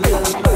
Yeah.